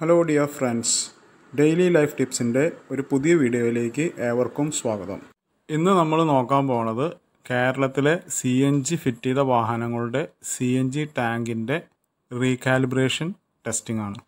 Hello dear friends daily life ടിപ്സിന്റെ ഒരു പുതിയ വീഡിയോയിലേക്ക് ഏവർക്കും സ്വാഗതം. ഇന്ന് നമ്മൾ നോക്കാൻ പോണത് കേരളത്തിലെ സി എൻ ജി ഫിറ്റ് ചെയ്ത വാഹനങ്ങളുടെ സി എൻ ജി ടാങ്കിന്റെ റീകാലിബ്രേഷൻ ടെസ്റ്റിംഗ് ആണ്.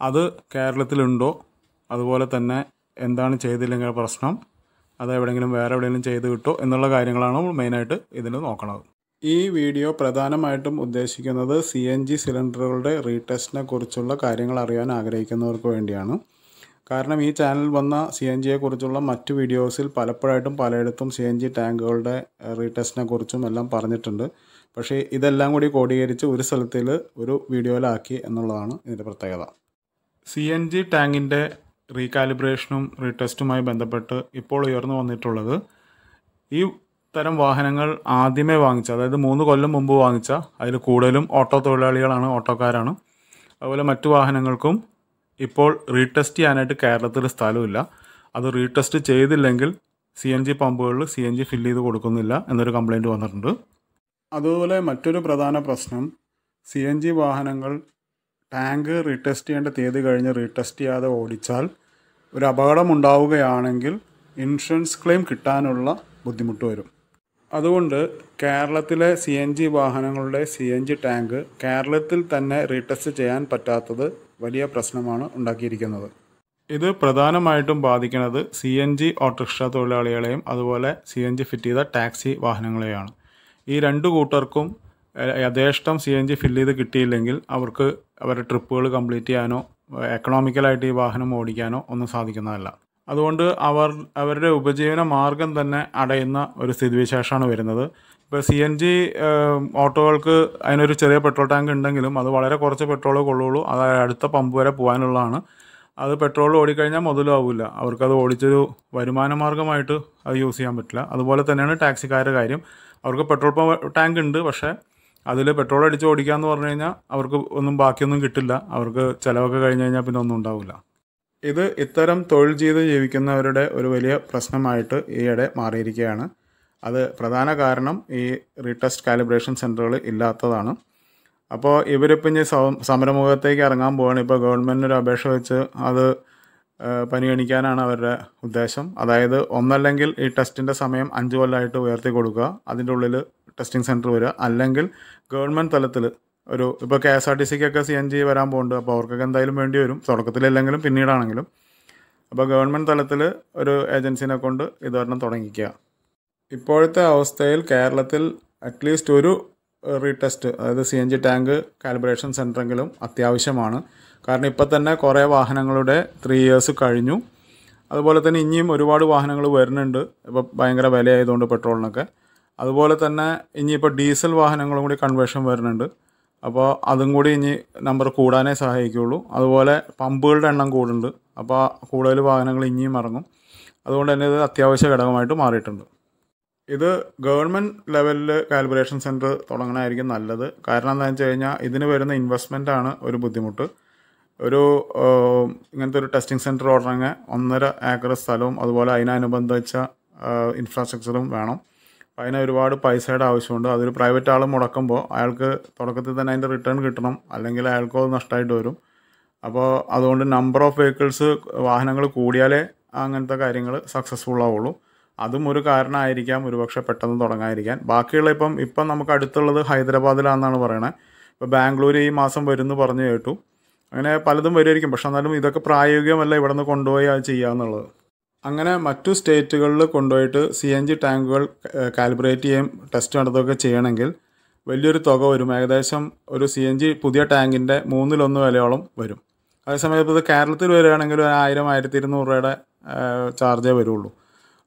അത് കേരളത്തിലുണ്ടോ? അതുപോലെ തന്നെ എന്താണ് ചെയ്തില്ലെങ്കിൽ പ്രശ്നം? അത് എവിടെയെങ്കിലും വേറെ എവിടെയെങ്കിലും ചെയ്ത് കിട്ടോ? എന്നുള്ള കാര്യങ്ങളാണ് നമ്മൾ മെയിനായിട്ട് ഇതിൽ നോക്കണത്. ഈ വീഡിയോ പ്രധാനമായിട്ടും ഉദ്ദേശിക്കുന്നത് സി എൻ ജി സിലിണ്ടറുകളുടെ റീടെസ്റ്റിനെ കുറിച്ചുള്ള കാര്യങ്ങൾ അറിയാൻ ആഗ്രഹിക്കുന്നവർക്ക് വേണ്ടിയാണ്. കാരണം ഈ ചാനൽ വന്ന സി എൻ ജിയെ കുറിച്ചുള്ള മറ്റു വീഡിയോസിൽ പലപ്പോഴായിട്ടും പലയിടത്തും സി എൻ ജി ടാങ്കുകളുടെ റീടെസ്റ്റിനെ കുറിച്ചും എല്ലാം പറഞ്ഞിട്ടുണ്ട്. പക്ഷേ ഇതെല്ലാം കൂടി കോടീകരിച്ച് ഒരു സ്ഥലത്തിൽ ഒരു വീഡിയോയിലാക്കി എന്നുള്ളതാണ് ഇതിന്റെ പ്രത്യേകത. സി എൻ ജി ടാങ്കിന്റെ റീകാലിബ്രേഷനും റീടെസ്റ്റുമായി ബന്ധപ്പെട്ട് ഇപ്പോൾ ഉയർന്നു വന്നിട്ടുള്ളത് ഈ തരം വാഹനങ്ങൾ ആദ്യമേ വാങ്ങിച്ച അതായത് മൂന്ന് കൊല്ലം മുമ്പ് വാങ്ങിച്ച അതിൽ കൂടുതലും ഓട്ടോ തൊഴിലാളികളാണ് ഓട്ടോക്കാരാണ്. അതുപോലെ മറ്റു വാഹനങ്ങൾക്കും ഇപ്പോൾ റീടെസ്റ്റ് ചെയ്യാനായിട്ട് കേരളത്തിൽ സ്ഥലമില്ല അത് റീടെസ്റ്റ് ചെയ്തില്ലെങ്കിൽ സി എൻ ജി പമ്പുകളിൽ സി എൻ ജി ഫില്ല് ചെയ്ത് കൊടുക്കുന്നില്ല എന്നൊരു കംപ്ലൈന്റ് വന്നിട്ടുണ്ട്. അതുപോലെ മറ്റൊരു പ്രധാന പ്രശ്നം സി എൻ ജി വാഹനങ്ങൾ ടാങ്ക് റീടെസ്റ്റ് ചെയ്യേണ്ട തീയതി കഴിഞ്ഞ് റീടെസ്റ്റ് ചെയ്യാതെ ഓടിച്ചാൽ ഒരു അപകടം ഉണ്ടാവുകയാണെങ്കിൽ ഇൻഷുറൻസ് ക്ലെയിം കിട്ടാനുള്ള ബുദ്ധിമുട്ട് വരും. അതുകൊണ്ട് കേരളത്തിലെ സി എൻ ജി വാഹനങ്ങളുടെ സി എൻ ജി ടാങ്ക് കേരളത്തിൽ തന്നെ റീടെസ്റ്റ് ചെയ്യാൻ പറ്റാത്തത് വലിയ പ്രശ്നമാണ് ഉണ്ടാക്കിയിരിക്കുന്നത്. ഇത് പ്രധാനമായിട്ടും ബാധിക്കുന്നത് സി എൻ ജി ഓട്ടോറിക്ഷ തൊഴിലാളികളെയും അതുപോലെ സി എൻ ജി ഫിറ്റ് ചെയ്ത ടാക്സി വാഹനങ്ങളെയാണ്. ഈ രണ്ട് കൂട്ടർക്കും യഥേഷ്ടം സി എൻ ജി ഫില്ല് ചെയ്ത് കിട്ടിയില്ലെങ്കിൽ അവർക്ക് അവരുടെ ട്രിപ്പുകൾ കംപ്ലീറ്റ് ചെയ്യാനോ എക്കണോമിക്കലായിട്ട് ഈ വാഹനം ഓടിക്കാനോ ഒന്നും സാധിക്കുന്നതല്ല. അതുകൊണ്ട് അവർ അവരുടെ ഉപജീവന മാർഗം തന്നെ അടയുന്ന ഒരു സ്ഥിതിവിശേഷമാണ് വരുന്നത്. ഇപ്പോൾ സി എൻ ജി ഓട്ടോകൾക്ക് അതിനൊരു ചെറിയ പെട്രോൾ ടാങ്ക് ഉണ്ടെങ്കിലും അത് വളരെ കുറച്ച് പെട്രോളേ കൊള്ളുള്ളൂ. അത് അടുത്ത പമ്പ് വരെ പോകാനുള്ളതാണ്. അത് പെട്രോൾ ഓടിക്കഴിഞ്ഞാൽ മുതലാവില്ല അവർക്കത് ഓടിച്ചൊരു വരുമാന മാർഗമായിട്ട് അത് യൂസ് ചെയ്യാൻ പറ്റില്ല. അതുപോലെ തന്നെയാണ് ടാക്സിക്കാരുടെ കാര്യം. അവർക്ക് പെട്രോൾ പമ്പ് ടാങ്ക് ഉണ്ട് പക്ഷേ അതിൽ പെട്രോൾ അടിച്ച് ഓടിക്കാന്ന് പറഞ്ഞു കഴിഞ്ഞാൽ അവർക്ക് ഒന്നും ബാക്കിയൊന്നും കിട്ടില്ല. അവർക്ക് ചിലവൊക്കെ കഴിഞ്ഞ് കഴിഞ്ഞാൽ പിന്നെ ഒന്നും ഉണ്ടാവില്ല ഇത് ഇത്തരം തൊഴിൽ ചെയ്ത് ജീവിക്കുന്നവരുടെ ഒരു വലിയ പ്രശ്നമായിട്ട് ഈയിടെ മാറിയിരിക്കുകയാണ്. അത് പ്രധാന കാരണം ഈ റീടെസ്റ്റ് കാലിബ്രേഷൻ സെന്ററുകൾ ഇല്ലാത്തതാണ്. അപ്പോൾ ഇവരിപ്പം ഇനി സമരമുഖത്തേക്ക് ഇറങ്ങാൻ പോവാണ്. ഇപ്പോൾ ഗവൺമെന്റിന് ഒരു അപേക്ഷ വെച്ച് അത് പരിഗണിക്കാനാണ് അവരുടെ ഉദ്ദേശം. അതായത് ഒന്നല്ലെങ്കിൽ ഈ ടെസ്റ്റിന്റെ സമയം അഞ്ച് കൊല്ലമായിട്ട് ഉയർത്തി കൊടുക്കുക. അതിന്റെ ഉള്ളിൽ ടെസ്റ്റിംഗ് സെന്റർ വരിക. അല്ലെങ്കിൽ ഗവൺമെന്റ് തലത്തിൽ ഒരു ഇപ്പോൾ കെ എസ് ആർ ടി സിക്കൊക്കെ സി എൻ ജി വരാൻ പോകുന്നുണ്ട് അപ്പോൾ അവർക്കൊക്കെ എന്തായാലും വേണ്ടി വരും. തുടക്കത്തിലില്ലെങ്കിലും പിന്നീടാണെങ്കിലും. അപ്പോൾ ഗവൺമെന്റ് തലത്തിൽ ഒരു ഏജൻസിനെ കൊണ്ട് ഇതൊരെണ്ണം തുടങ്ങിക്കുക. ഇപ്പോഴത്തെ അവസ്ഥയിൽ കേരളത്തിൽ അറ്റ്ലീസ്റ്റ് ഒരു റീടെസ്റ്റ് അതായത് C N G tank calibration സെന്ററെങ്കിലും അത്യാവശ്യമാണ്. കാരണം ഇപ്പോൾ തന്നെ കുറേ വാഹനങ്ങളുടെ ത്രീ ഇയേഴ്സ് കഴിഞ്ഞു. അതുപോലെ തന്നെ ഇനിയും ഒരുപാട് വാഹനങ്ങൾ വരുന്നുണ്ട്. ഇപ്പോൾ ഭയങ്കര വിലയായതുകൊണ്ട് പെട്രോളിനൊക്കെ അതുപോലെ തന്നെ ഇനിയിപ്പോൾ ഡീസൽ വാഹനങ്ങളും കൂടി കൺവേർഷൻ വരുന്നുണ്ട്. അപ്പോൾ അതും കൂടി ഇനി നമ്പർ കൂടാനേ സഹായിക്കുകയുള്ളൂ. അതുപോലെ പമ്പുകളുടെ എണ്ണം കൂടുന്നുണ്ട്. അപ്പോൾ കൂടുതൽ വാഹനങ്ങൾ ഇനിയും ഇറങ്ങും. അതുകൊണ്ട് തന്നെ ഇത് അത്യാവശ്യ ഘടകമായിട്ട് മാറിയിട്ടുണ്ട്. ഇത് ഗവൺമെന്റ് ലെവലിൽ കാൽക്കുലേഷൻ സെന്റർ തുടങ്ങണമായിരിക്കും നല്ലത്. കാരണം എന്താണെന്ന് വെച്ച് കഴിഞ്ഞാൽ ഇതിന് വരുന്ന ഇൻവെസ്റ്റ്മെന്റ് ആണ് ഒരു ബുദ്ധിമുട്ട്. ഒരു ഇങ്ങനത്തെ ഒരു ടെസ്റ്റിംഗ് സെന്റർ തുടങ്ങാൻ ഒന്നര ഏക്കർ സ്ഥലവും അതുപോലെ അതിനനുബന്ധിച്ച ഇൻഫ്രാസ്ട്രക്ചറും വേണം. അപ്പോൾ അതിന് ഒരുപാട് പൈസയുടെ ആവശ്യമുണ്ട്. അതൊരു പ്രൈവറ്റ് ആൾ മുടക്കുമ്പോൾ അയാൾക്ക് തുടക്കത്തിൽ തന്നെ അതിന്റെ റിട്ടേൺ കിട്ടണം. അല്ലെങ്കിൽ അയാൾക്കോ നഷ്ടമായിട്ട് വരും. അപ്പോൾ അതുകൊണ്ട് നമ്പർ ഓഫ് വെഹിക്കിൾസ് വാഹനങ്ങൾ കൂടിയാലേ അങ്ങനത്തെ കാര്യങ്ങൾ സക്സസ്ഫുൾ ആവുള്ളൂ. അതും ഒരു കാരണമായിരിക്കാം. ഒരുപക്ഷെ പെട്ടെന്ന് തുടങ്ങാതിരിക്കാൻ. ബാക്കിയുള്ള ഇപ്പം ഇപ്പം നമുക്ക് അടുത്തുള്ളത് ഹൈദരാബാദിലാണെന്നാണ് പറയണത് ഇപ്പോൾ ബാംഗ്ലൂർ ഈ മാസം വരുമെന്ന് പറഞ്ഞു കേട്ടു. അങ്ങനെ പലതും വരുമായിരിക്കും. പക്ഷെ എന്നാലും ഇതൊക്കെ പ്രായോഗികമല്ല ഇവിടെ നിന്ന് കൊണ്ടുപോയി അത് ചെയ്യാന്നുള്ളത്. അങ്ങനെ മറ്റു സ്റ്റേറ്റുകളിൽ കൊണ്ടുപോയിട്ട് സി എൻ ജി ടാങ്കുകൾ കാലിബ്രേറ്റ് ചെയ്യും ടെസ്റ്റ് നടത്തുകയൊക്കെ ചെയ്യണമെങ്കിൽ വലിയൊരു തുക വരും. ഏകദേശം ഒരു സി എൻ ജി പുതിയ ടാങ്കിന്റെ മൂന്നിലൊന്ന് വിലയോളം വരും. അതേസമയം ഇപ്പോൾ ഇത് കേരളത്തിൽ വരികയാണെങ്കിൽ ഒരു ആയിരം ആയിരത്തി ഇരുന്നൂറ് രൂപയുടെ ചാർജേ വരുള്ളൂ.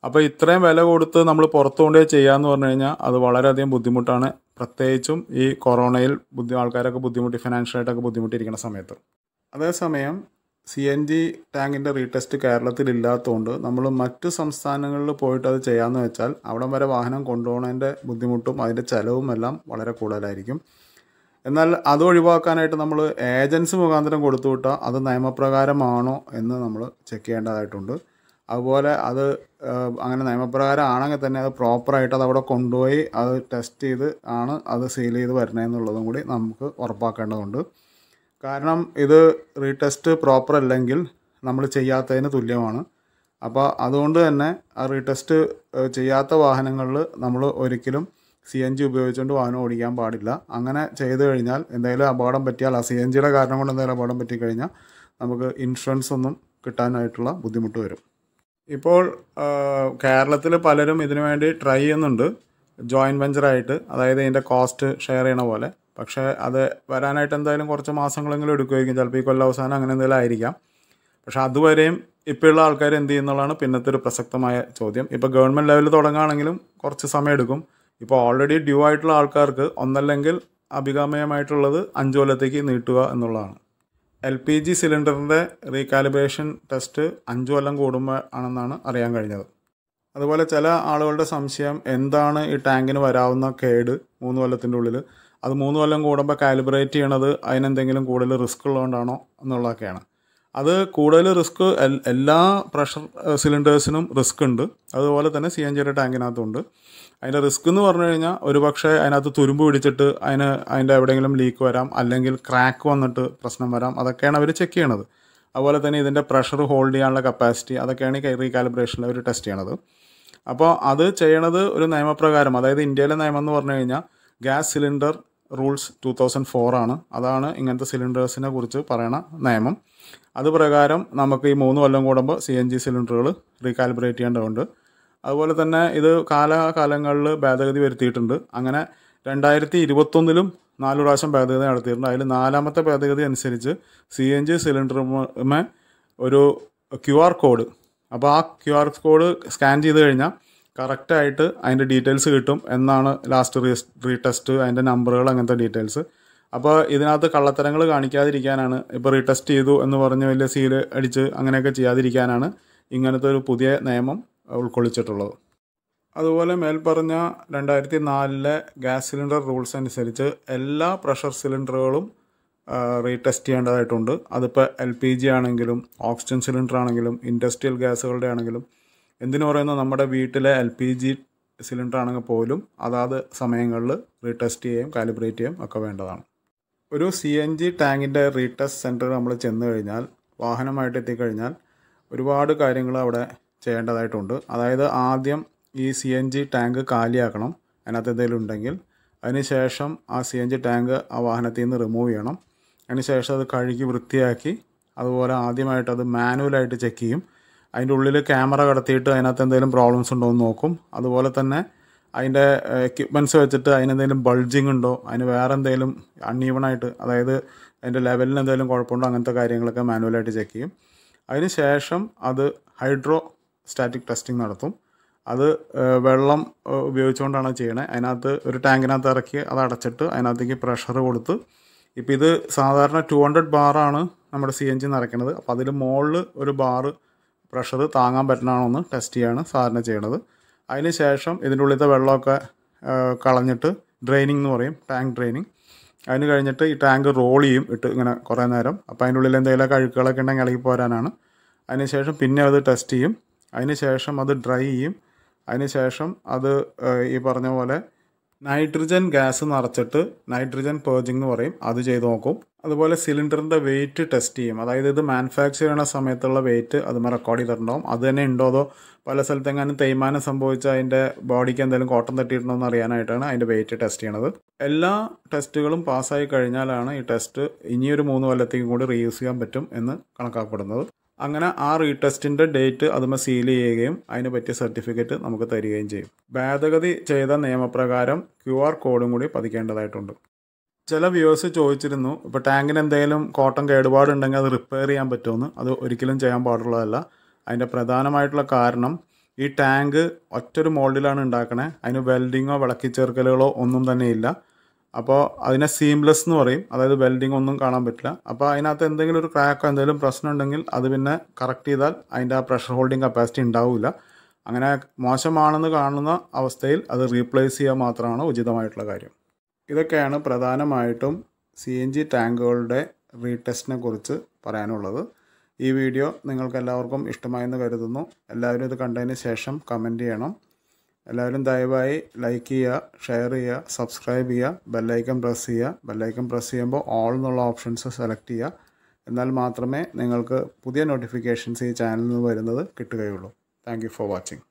അപ്പോൾ ഇത്രയും വില കൊടുത്ത് നമ്മൾ പുറത്തു ചെയ്യാമെന്ന് പറഞ്ഞു കഴിഞ്ഞാൽ അത് വളരെയധികം ബുദ്ധിമുട്ടാണ്. പ്രത്യേകിച്ചും ഈ കൊറോണയിൽ ബുദ്ധി ആൾക്കാരൊക്കെ ബുദ്ധിമുട്ടി ഫിനാൻഷ്യലായിട്ടൊക്കെ ബുദ്ധിമുട്ടിയിരിക്കുന്ന സമയത്ത്. അതേസമയം സി എൻ ജി ടാങ്കിന്റെ റീടെസ്റ്റ് കേരളത്തിൽ ഇല്ലാത്തതുകൊണ്ട് നമ്മൾ മറ്റ് സംസ്ഥാനങ്ങളിൽ പോയിട്ട് അത് ചെയ്യാമെന്ന് വെച്ചാൽ അവിടം വരെ വാഹനം കൊണ്ടുപോകുന്നതിന്റെ ബുദ്ധിമുട്ടും അതിന്റെ ചിലവും എല്ലാം വളരെ കൂടുതലായിരിക്കും. എന്നാൽ അത് ഒഴിവാക്കാനായിട്ട് നമ്മൾ ഏജൻസി മുഖാന്തരം കൊടുത്തുവിട്ടാൽ അത് നിയമപ്രകാരമാണോ എന്ന് നമ്മൾ ചെക്ക് ചെയ്യേണ്ടതായിട്ടുണ്ട്. അതുപോലെ അത് അങ്ങനെ നിയമപ്രകാരം ആണെങ്കിൽ തന്നെ അത് പ്രോപ്പറായിട്ട് അത് അവിടെ കൊണ്ടുപോയി അത് ടെസ്റ്റ് ചെയ്ത് ആണ് അത് സീൽ ചെയ്ത് വരണേന്നുള്ളതും കൂടി നമുക്ക് ഉറപ്പാക്കേണ്ടതുണ്ട്. കാരണം ഇത് റീടെസ്റ്റ് പ്രോപ്പർ അല്ലെങ്കിൽ നമ്മൾ ചെയ്യാത്തതിന് തുല്യമാണ്. അപ്പോൾ അതുകൊണ്ട് തന്നെ ആ റീടെസ്റ്റ് ചെയ്യാത്ത വാഹനങ്ങളിൽ നമ്മൾ ഒരിക്കലും സി എൻ ജി ഉപയോഗിച്ചുകൊണ്ട് വാഹനം ഓടിക്കാൻ പാടില്ല. അങ്ങനെ ചെയ്തു കഴിഞ്ഞാൽ എന്തെങ്കിലും അപകടം പറ്റിയാൽ ആ സി എൻ ജിയുടെ കാരണം കൊണ്ട് എന്തെങ്കിലും അപകടം പറ്റിക്കഴിഞ്ഞാൽ നമുക്ക് ഇൻഷുറൻസ് ഒന്നും കിട്ടാനായിട്ടുള്ള ബുദ്ധിമുട്ട് വരും. ഇപ്പോൾ കേരളത്തിൽ പലരും ഇതിനു വേണ്ടി ട്രൈ ചെയ്യുന്നുണ്ട്. ജോയിന്റ് വെഞ്ചറായിട്ട് അതായത് ഇതിന്റെ കോസ്റ്റ് ഷെയർ ചെയ്യണ പോലെ. പക്ഷേ അത് വരാനായിട്ട് എന്തായാലും കുറച്ച് മാസങ്ങളെങ്കിലും എടുക്കുമായിരിക്കും ചിലപ്പോൾ ഈ കൊല്ലം അവസാനം അങ്ങനെ എന്തെങ്കിലും ആയിരിക്കാം. പക്ഷേ അതുവരെയും ഇപ്പോഴുള്ള ആൾക്കാർ എന്ത് ചെയ്യുന്നുള്ളതാണ് പിന്നത്തെ ഒരു പ്രസക്തമായ ചോദ്യം. ഇപ്പോൾ ഗവൺമെന്റ് ലെവലിൽ തുടങ്ങുകയാണെങ്കിലും കുറച്ച് സമയം എടുക്കും. ഇപ്പോൾ ഓൾറെഡി ഡ്യൂ ആയിട്ടുള്ള ആൾക്കാർക്ക് ഒന്നല്ലെങ്കിൽ അഭികാമ്യമായിട്ടുള്ളത് അഞ്ച് കൊല്ലത്തേക്ക് നീട്ടുക എന്നുള്ളതാണ്. എൽ പി ജി സിലിണ്ടറിന്റെ റീകാലിബ്രേഷൻ ടെസ്റ്റ് അഞ്ച് കൊല്ലം കൂടുമ്പോൾ ആണെന്നാണ് അറിയാൻ കഴിഞ്ഞത്. അതുപോലെ ചില ആളുകളുടെ സംശയം എന്താണ് ഈ ടാങ്കിന് വരാവുന്ന കേട് മൂന്ന് കൊല്ലത്തിന്റെ ഉള്ളിൽ അത് മൂന്ന് കൊല്ലം കൂടുമ്പോൾ കാലിബ്രേറ്റ് ചെയ്യണത് അതിനെന്തെങ്കിലും കൂടുതൽ റിസ്ക് ഉള്ളതുകൊണ്ടാണോ എന്നുള്ളതൊക്കെയാണ്. അത് കൂടുതൽ റിസ്ക് എല്ലാ പ്രഷർ സിലിണ്ടേഴ്സിനും റിസ്ക് ഉണ്ട്. അതുപോലെ തന്നെ സി എൻ ജിയുടെ ടാങ്കിനകത്തുണ്ട്. അതിന്റെ റിസ്ക് എന്ന് പറഞ്ഞു കഴിഞ്ഞാൽ ഒരു പക്ഷേ അതിനകത്ത് തുരുമ്പ് പിടിച്ചിട്ട് അതിന് അതിന്റെ എവിടെയെങ്കിലും ലീക്ക് വരാം അല്ലെങ്കിൽ ക്രാക്ക് വന്നിട്ട് പ്രശ്നം വരാം. അതൊക്കെയാണ് അവർ ചെക്ക് ചെയ്യണത്. അതുപോലെ തന്നെ ഇതിന്റെ പ്രഷർ ഹോൾഡ് ചെയ്യാനുള്ള കപ്പാസിറ്റി അതൊക്കെയാണ് ഈ റീകാലിബ്രേഷനിൽ അവർ ടെസ്റ്റ് ചെയ്യണത്. അപ്പോൾ അത് ചെയ്യണത് ഒരു നിയമപ്രകാരം അതായത് ഇന്ത്യയിലെ നിയമം എന്ന് പറഞ്ഞു കഴിഞ്ഞാൽ gas cylinder rules two thousand four ആണ്. അതാണ് ഇങ്ങനത്തെ സിലിണ്ടേഴ്സിനെ കുറിച്ച് പറയണ നിയമം. അത് പ്രകാരം നമുക്ക് ഈ മൂന്ന് കൊല്ലം കൂടുമ്പോൾ സി എൻ ജി സിലിണ്ടറുകൾ റീകാലിബ്രേറ്റ് ചെയ്യേണ്ടതുണ്ട്. അതുപോലെ തന്നെ ഇത് കാലാകാലങ്ങളിൽ ഭേദഗതി വരുത്തിയിട്ടുണ്ട്. അങ്ങനെ രണ്ടായിരത്തി ഇരുപത്തൊന്നിലും നാല് പ്രാവശ്യം ഭേദഗതി നടത്തിയിട്ടുണ്ട്. അതിൽ നാലാമത്തെ ഭേദഗതി അനുസരിച്ച് സി എൻ ജി സിലിണ്ടറുമേ ഒരു ക്യു ആർ കോഡ് അപ്പോൾ ആ ക്യു ആർ കോഡ് സ്കാൻ ചെയ്ത് കഴിഞ്ഞാൽ കറക്റ്റായിട്ട് അതിന്റെ ഡീറ്റെയിൽസ് കിട്ടും എന്നാണ് ലാസ്റ്റ് റീടെസ്റ്റ് അതിന്റെ നമ്പറുകൾ അങ്ങനത്തെ ഡീറ്റെയിൽസ് അപ്പോൾ ഇതിനകത്ത് കള്ളത്തരങ്ങൾ കാണിക്കാതിരിക്കാനാണ്. ഇപ്പോൾ റീടെസ്റ്റ് ചെയ്തു എന്ന് പറഞ്ഞ് വലിയ സീൽ അടിച്ച് അങ്ങനെയൊക്കെ ചെയ്യാതിരിക്കാനാണ് ഇങ്ങനത്തെ ഒരു പുതിയ നിയമം ഉൾക്കൊള്ളിച്ചിട്ടുള്ളത്. അതുപോലെ മേൽപ്പറഞ്ഞ രണ്ടായിരത്തി നാലിലെ ഗ്യാസ് സിലിണ്ടർ റൂൾസ് അനുസരിച്ച് എല്ലാ പ്രഷർ സിലിണ്ടറുകളും റീടെസ്റ്റ് ചെയ്യേണ്ടതായിട്ടുണ്ട്. അതിപ്പോൾ എൽ പി ജി ആണെങ്കിലും ഓക്സിജൻ സിലിണ്ടർ ആണെങ്കിലും ഇൻഡസ്ട്രിയൽ ഗ്യാസുകളുടെ ആണെങ്കിലും എന്തിനു പറയുന്നത് നമ്മുടെ വീട്ടിലെ എൽ പി ജി സിലിണ്ടർ ആണെങ്കിൽ പോലും അതാത് സമയങ്ങളിൽ റീടെസ്റ്റ് ചെയ്യുകയും കാലിബ്രേറ്റ് ചെയ്യുകയും ഒക്കെ വേണ്ടതാണ്. ഒരു സി എൻ ജി ടാങ്കിന്റെ റീടെസ്റ്റ് സെന്ററിൽ നമ്മൾ ചെന്ന് കഴിഞ്ഞാൽ വാഹനമായിട്ട് എത്തിക്കഴിഞ്ഞാൽ ഒരുപാട് കാര്യങ്ങൾ അവിടെ ചെയ്യേണ്ടതായിട്ടുണ്ട്. അതായത് ആദ്യം ഈ സി എൻ ജി ടാങ്ക് കാലിയാക്കണം അതിനകത്ത് എന്തെങ്കിലും ഉണ്ടെങ്കിൽ അതിനുശേഷം ആ സി എൻ ജി ടാങ്ക് ആ വാഹനത്തിൽ നിന്ന് റിമൂവ് ചെയ്യണം. അതിനുശേഷം അത് കഴുകി വൃത്തിയാക്കി അതുപോലെ ആദ്യമായിട്ട് അത് മാനുവലായിട്ട് ചെക്ക് ചെയ്യും. അതിന്റെ ഉള്ളിൽ ക്യാമറ കടത്തിയിട്ട് അതിനകത്ത് എന്തെങ്കിലും പ്രോബ്ലംസ് ഉണ്ടോ എന്ന് നോക്കും. അതുപോലെ തന്നെ അതിന്റെ എക്യുപ്മെന്റ്സ് വെച്ചിട്ട് അതിനെന്തെങ്കിലും ബൾജിങ് ഉണ്ടോ അതിന് വേറെ എന്തെങ്കിലും അൺഈവണായിട്ട് അതായത് അതിന്റെ ലെവലിന് എന്തെങ്കിലും കുഴപ്പമുണ്ടോ അങ്ങനത്തെ കാര്യങ്ങളൊക്കെ മാനുവലായിട്ട് ചെക്ക് ചെയ്യും. അതിന് ശേഷം അത് ഹൈഡ്രോ സ്റ്റാറ്റിക് ടെസ്റ്റിംഗ് നടത്തും. അത് വെള്ളം ഉപയോഗിച്ചുകൊണ്ടാണ് ചെയ്യണത് അതിനകത്ത് ഒരു ടാങ്കിനകത്ത് ഇറക്കി അത് അടച്ചിട്ട് അതിനകത്തേക്ക് പ്രഷർ കൊടുത്ത്. ഇപ്പോൾ ഇത് സാധാരണ ടു ഹൺഡ്രഡ് ബാറാണ് നമ്മുടെ സി എൻ ജി നിറയ്ക്കണത്. അപ്പോൾ അതിൽ മുകളിൽ ഒരു ബാറ് പ്രഷർ താങ്ങാൻ പറ്റണമെന്ന് ടെസ്റ്റ് ചെയ്യാണ് സാധാരണ ചെയ്യണത്. അതിന് ശേഷം ഇതിന്റെ ഉള്ളിലത്തെ വെള്ളമൊക്കെ കളഞ്ഞിട്ട് ഡ്രെയിനിങ് എന്ന് പറയും ടാങ്ക് ഡ്രെയിനിങ് അതിന് കഴിഞ്ഞിട്ട് ഈ ടാങ്ക് റോൾ ചെയ്യും ഇട്ട് ഇങ്ങനെ കുറേ നേരം. അപ്പോൾ അതിന്റെ ഉള്ളിൽ എന്തെങ്കിലും കഴുക്കുകളൊക്കെ ഉണ്ടെങ്കിൽ ഇളകി പോരാനാണ്. അതിന് ശേഷം പിന്നെ അത് ടെസ്റ്റ് ചെയ്യും. അതിന് ശേഷം അത് ഡ്രൈ ചെയ്യും. അതിന് ശേഷം അത് ഈ പറഞ്ഞ പോലെ നൈട്രജൻ ഗ്യാസ് നിറച്ചിട്ട് നൈട്രജൻ പേർജിങ് എന്ന് പറയും. അത് ചെയ്ത് നോക്കും. അതുപോലെ സിലിണ്ടറിന്റെ വെയിറ്റ് ടെസ്റ്റ് ചെയ്യും. അതായത് ഇത് മാനുഫാക്ചർ ചെയ്യുന്ന സമയത്തുള്ള വെയിറ്റ് അതുമേ റെക്കോർഡ് ചെയ്തിട്ടുണ്ടാവും. അത് തന്നെ ഉണ്ടോ അതോ പല സ്ഥലത്തെങ്ങാനും തേയ്മാനം സംഭവിച്ച അതിന്റെ ബോഡിക്ക് എന്തെങ്കിലും കോട്ടം തട്ടിയിട്ടുണ്ടോ എന്ന് അറിയാനായിട്ടാണ് അതിന്റെ വെയിറ്റ് ടെസ്റ്റ് ചെയ്യണത്. എല്ലാ ടെസ്റ്റുകളും പാസ്സായി കഴിഞ്ഞാലാണ് ഈ ടെസ്റ്റ് ഇനിയൊരു മൂന്ന് കൊല്ലത്തേക്കും കൂടി റീയൂസ് ചെയ്യാൻ പറ്റും എന്ന് കണക്കാക്കപ്പെടുന്നത്. അങ്ങനെ ആ റീടെസ്റ്റിന്റെ ഡേറ്റ് അതുമേ സീൽ ചെയ്യുകയും അതിന് പറ്റിയ സർട്ടിഫിക്കറ്റ് നമുക്ക് തരികയും ചെയ്യും. ഭേദഗതി ചെയ്ത നിയമപ്രകാരം ക്യു ആർ കോഡും കൂടി പതിക്കേണ്ടതായിട്ടുണ്ട്. ചില വ്യൂവേഴ്സ് ചോദിച്ചിരുന്നു ഇപ്പോൾ ടാങ്കിന് എന്തെങ്കിലും കോട്ടൺ കേടുപാടുണ്ടെങ്കിൽ അത് റിപ്പയർ ചെയ്യാൻ പറ്റുമെന്ന്? അത് ഒരിക്കലും ചെയ്യാൻ പാടുള്ളതല്ല. അതിന്റെ പ്രധാനമായിട്ടുള്ള കാരണം ഈ ടാങ്ക് ഒറ്റൊരു മോൾഡിലാണ് ഉണ്ടാക്കണേ. അതിന് വെൽഡിങ്ങോ വിളക്കിച്ചേർക്കലുകളോ ഒന്നും തന്നെ ഇല്ല. അപ്പോൾ അതിനെ സീംലെസ് എന്ന് പറയും. അതായത് വെൽഡിംഗ് ഒന്നും കാണാൻ പറ്റില്ല. അപ്പോൾ അതിനകത്ത് എന്തെങ്കിലും ഒരു ക്രാക്കോ എന്തെങ്കിലും പ്രശ്നം ഉണ്ടെങ്കിൽ അത് പിന്നെ കറക്റ്റ് ചെയ്താൽ അതിന്റെ ആ പ്രഷർ ഹോൾഡിംഗ് കപ്പാസിറ്റി ഉണ്ടാവില്ല അങ്ങനെ മോശമാണെന്ന് കാണുന്ന അവസ്ഥയിൽ അത് റീപ്ലേസ് ചെയ്യുക മാത്രമാണ് ഉചിതമായിട്ടുള്ള കാര്യം. ഇതൊക്കെയാണ് പ്രധാനമായിട്ടും സി എൻ ജി ടാങ്കുകളുടെ റീടെസ്റ്റിനെ കുറിച്ച് പറയാനുള്ളത്. ഈ വീഡിയോ നിങ്ങൾക്കെല്ലാവർക്കും ഇഷ്ടമായെന്ന് കരുതുന്നു. എല്ലാവരും ഇത് കണ്ടതിന് ശേഷം കമന്റ് ചെയ്യണം. എല്ലാവരും ദയവായി ലൈക്ക് ചെയ്യുക ഷെയർ ചെയ്യുക സബ്സ്ക്രൈബ് ചെയ്യുക ബെല്ലൈക്കൺ പ്രസ് ചെയ്യുക. ബെല്ലൈക്കൺ പ്രസ് ചെയ്യുമ്പോൾ ഓൾ എന്നുള്ള ഓപ്ഷൻസ് സെലക്ട് ചെയ്യുക. എന്നാൽ മാത്രമേ നിങ്ങൾക്ക് പുതിയ നോട്ടിഫിക്കേഷൻസ് ഈ ചാനലിൽ നിന്ന് വരുന്നത് കിട്ടുകയുള്ളൂ. Thank for watching